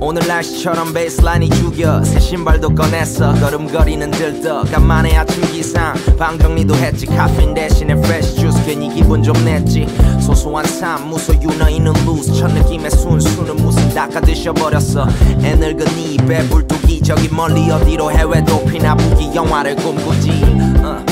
오늘 날씨처럼 베이스라인이 죽여. 새 신발도 꺼냈어. 걸음거리는 들떡 간만에 아침 기상. 방 정리도 했지. 카페인 대신에 프레시 주스 괜히 기분 좀 냈지. 소소한 삶. 무소유나 있는 루스 첫 느낌의 순수는 무슨 닦아 드셔버렸어. 애늙은 입에 불뚝이 저기 멀리 어디로 해외도 피나 부기 영화를 꿈꾸지. uh.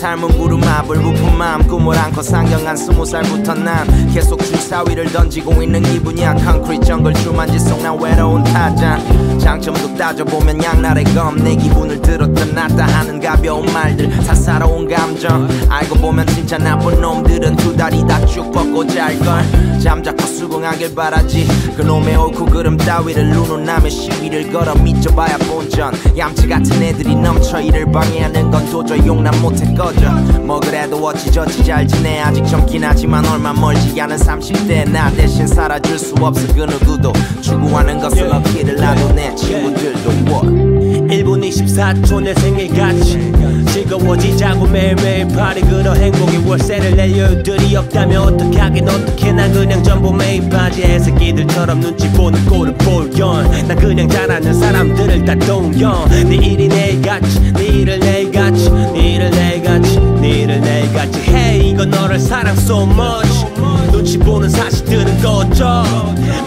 야, 삶은 구름마블 부푼 마음 꿈을 안고 상경한 스무 살부터 난 계속 주사위를 던지고 있는 기분이야 콘크리트 정글 주만지 속 난 외로운 타자 장점도 따져보면 양날의 검 내 기분을 들었 던 낫다 하는 가벼운 말들. 사사로운 감정. 알고 보면 진짜 나쁜 놈들은 두 다리 다 쭉 뻗고 잘걸. 잠자코 수긍하길 바라지. 그놈의 옳고 그름 따위를 누누나며 시위를 걸어 믿져봐야 본전. 얌치 같은 애들이 넘쳐 이를 방해하는 건 도저히 용납 못해 꺼져 뭐 그래도 어찌저찌 잘 지내. 아직 젊긴 하지만 얼마 멀지 않은 30대. 나 대신 살아줄 수 없어. 그 누구도 추구하는 것은 없기를 나도 내 친구들도 what 1분 24초 내 생일같이 즐거워지자고 매일매일 파리 그런 행복의 월세를 낼 여유들이 없다면 어떻게 하긴 어떻게 난 그냥 전부 매일 바지에 새끼들처럼 눈치 보는 꼴을 볼견. 난 그냥 잘하는 사람들을 다 동경. 네 일이 내일같이 네 일을 내일같이 네 일을 내일같이 네 일을 내일같이. Hey 이건 너를 사랑 so much. 눈치 보는 사실들은 꺼져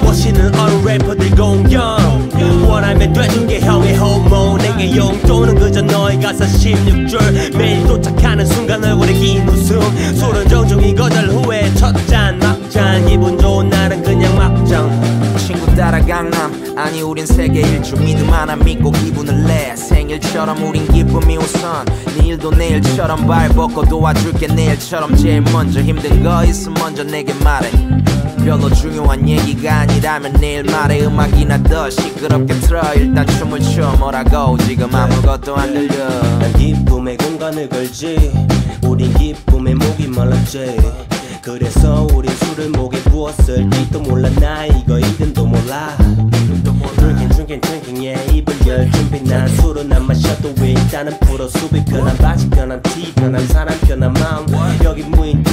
멋있는 어른 래퍼들 공연. 원하면 돼준 게 형의 호모 내게 용돈은 그저 너의 가사 16줄 매일 도착하는 순간 얼굴에 긴 웃음. 술은 정중히 거절 후에 첫잔 막잔. 기분 좋은 날은 그냥 막장 친구 따라 강남. 아니 우린 세계 일주. 믿음 하나 믿고 기분을 내. 생일처럼 우린 기쁨이 우선. 내일도 내일처럼 발 벗고 도와줄게. 내일처럼 제일 먼저. 힘든 거 있으면 먼저 내게 말해 별로 중요한 얘기가 아니라면 내일 말해 음악이나 더 시끄럽게 틀어. 일단 춤을 춰. 뭐라고? 지금 아무것도 안 들려. 난 기쁨의 공간을 걸지. 우린 기쁨의 목이 말랐지. 그래서 우린 술을 목에 부었을지도 몰라. 나 이거 이름도 몰라. Drinking drinking drinking yeah 입을 열 준비. 난 술은 안 마셔도 일단은 풀어. 수비 편한 바지 편한 티 편한 사람 편한 마음. 여기 문